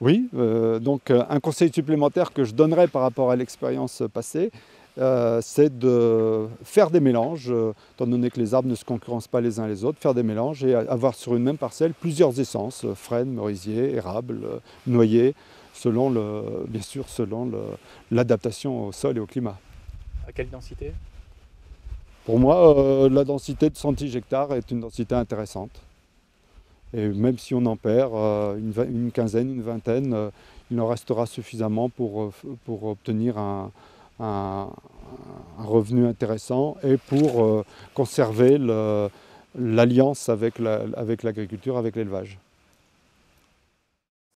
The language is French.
Oui, euh, donc euh, un conseil supplémentaire que je donnerais par rapport à l'expérience passée, euh, c'est de faire des mélanges, étant donné que les arbres ne se concurrencent pas les uns les autres, faire des mélanges et avoir sur une même parcelle plusieurs essences, frêne, merisier, érable, noyer, selon le, bien sûr selon l'adaptation au sol et au climat. À quelle densité? Pour moi, la densité de 110 hectares est une densité intéressante. Et même si on en perd euh, une, quinzaine, une vingtaine, euh, il en restera suffisamment pour, euh, pour obtenir un, revenu intéressant et pour conserver l'alliance avec l'agriculture, avec l'élevage.